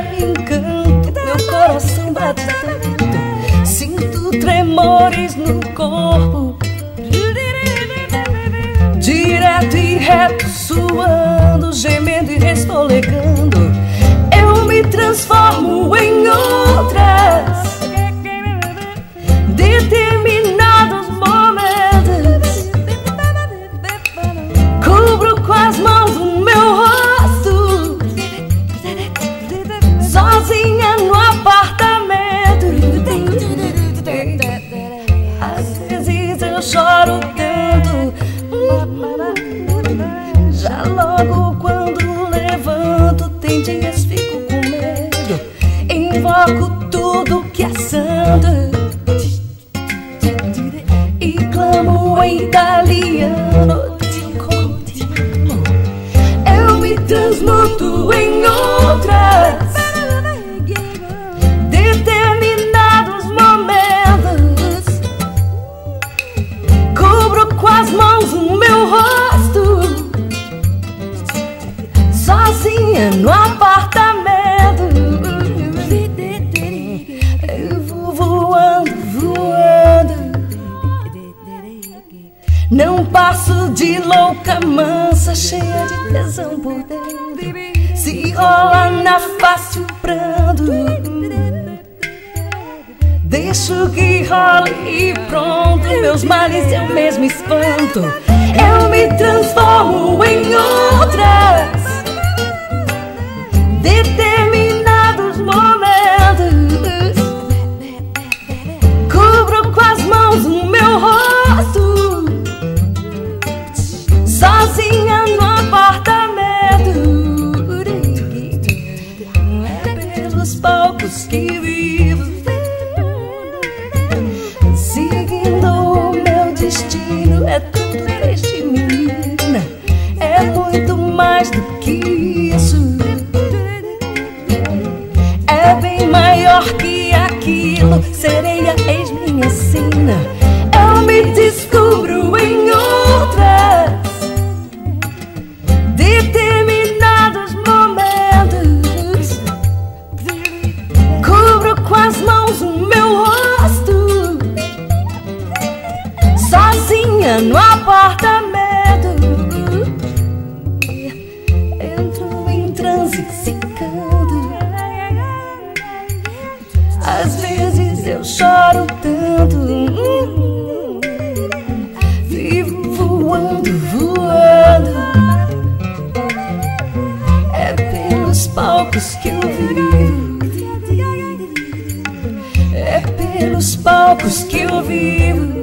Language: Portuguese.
encanto, meu coração bate tanto. Sinto tremores no corpo, direto e reto, suando, gemendo e resfolegando. Choro tanto. Já logo quando levanto, tem dias fico com medo. Invoco tudo que é santo. E clamo em italiano. Eu me transmuto em Sozinha no apartamento. Eu vou voando, voando. Não passo de louca mansa, cheia de tesão por dentro. Se rola na face o pranto. Deixo que role e pronto. Meus males eu mesmo espanto. Eu me transformo Sozinha no apartamento. É pelos palcos que vivo. Seguindo o meu destino. É tudo desde menina. É muito mais do que isso. É bem maior que aquilo. Sereia, no apartamento. Entro em transe secando. Às vezes eu choro tanto. Vivo voando, voando. É pelos palcos que eu vivo. É pelos palcos que eu vivo.